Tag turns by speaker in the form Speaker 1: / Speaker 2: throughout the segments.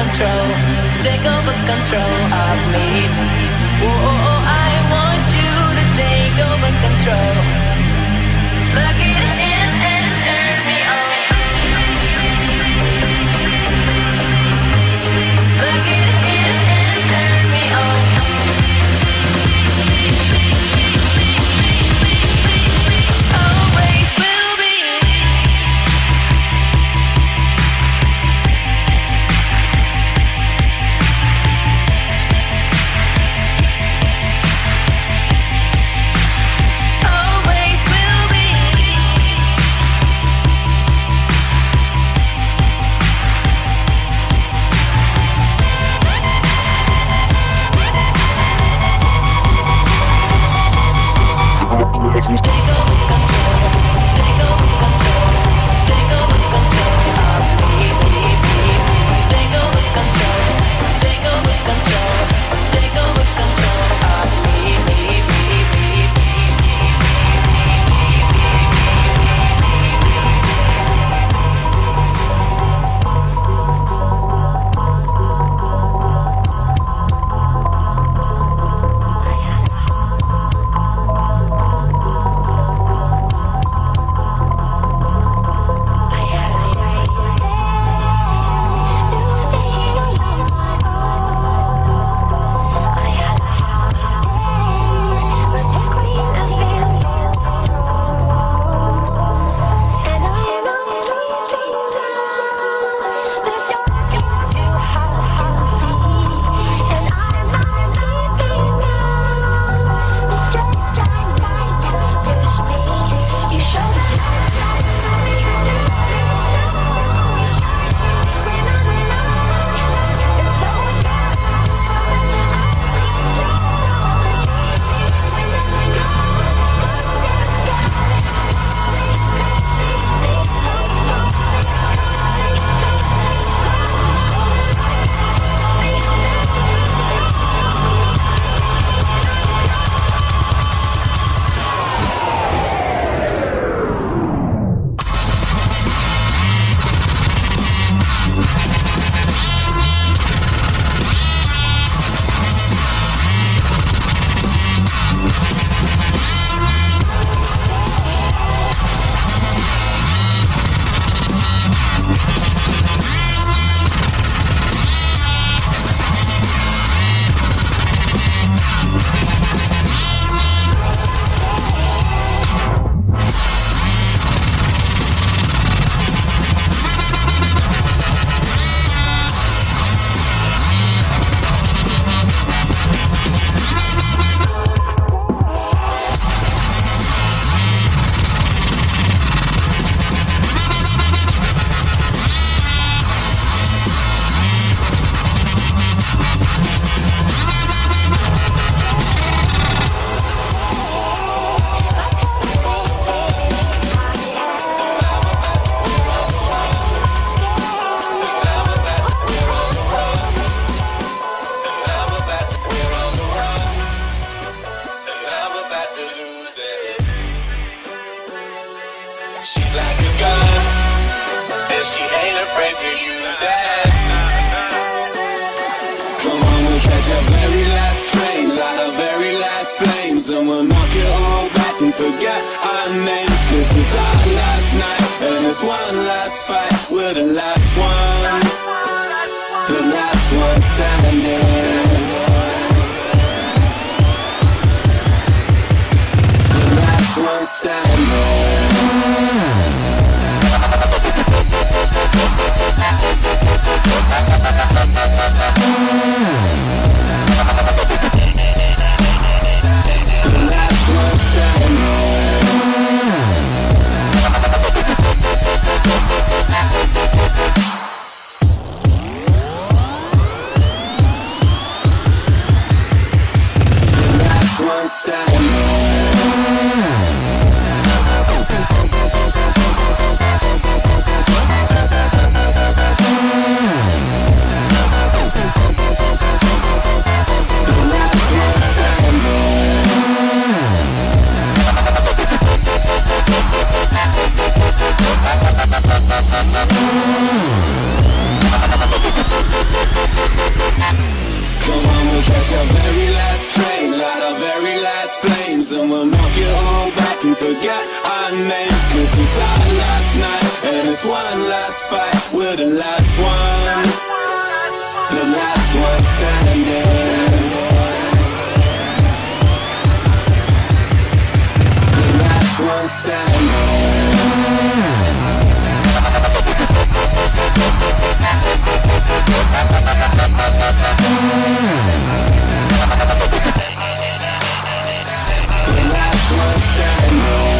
Speaker 1: control, take over control of me. Oh, oh, oh I want you to take over control.
Speaker 2: forget our names. This is our last night And it's one last fight. last one. The last one standing The last one standing The last one standing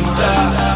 Speaker 3: monster.